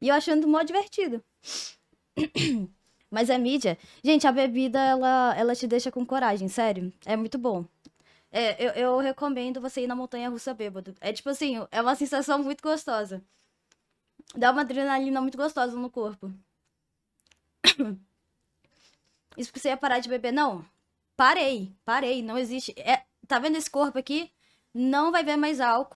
E eu achando mó divertido. Mas a mídia. Gente, a bebida, ela, ela te deixa com coragem, sério. É muito bom. É, eu, eu recomendo você ir na montanha russa bêbado. É tipo assim, é uma sensação muito gostosa. Dá uma adrenalina muito gostosa no corpo. Isso que você ia parar de beber? Não. Parei, parei. Não existe. É, tá vendo esse corpo aqui? Não vai ver mais álcool.